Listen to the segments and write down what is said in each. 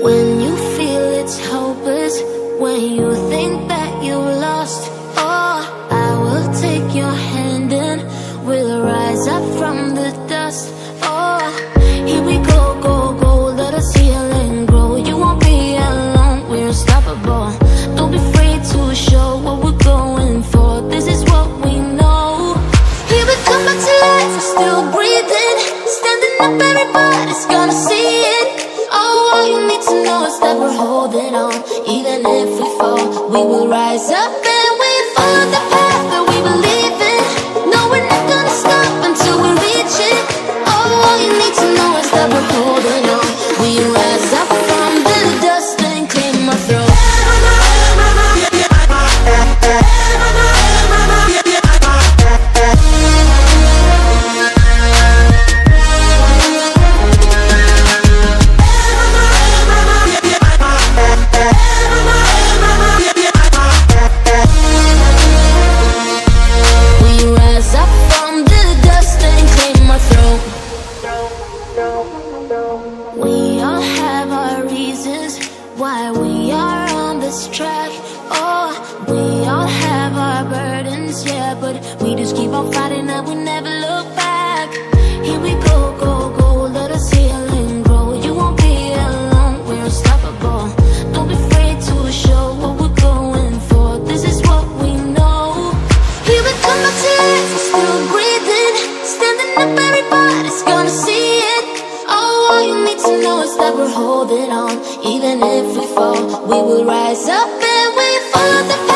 When you feel it's hopeless When you think that you fall. We will rise up and we follow the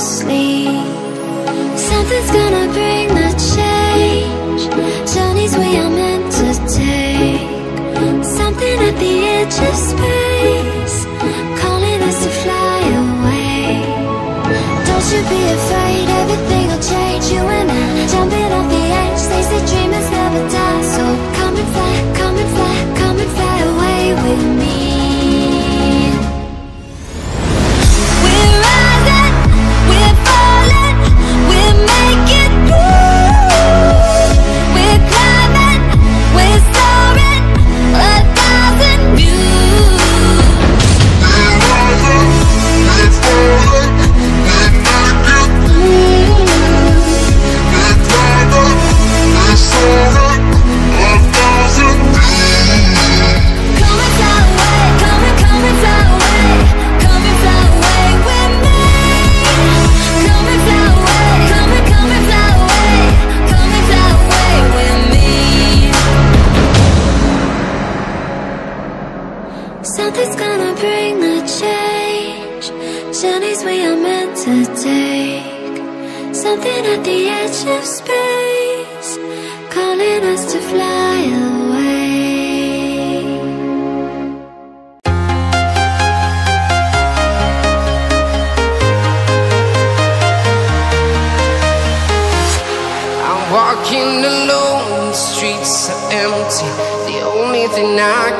sleep Something's gonna bring the change. Journeys we are meant to take. Something at the edge of space. Calling us to fly away. Don't you be afraid. space, calling us to fly.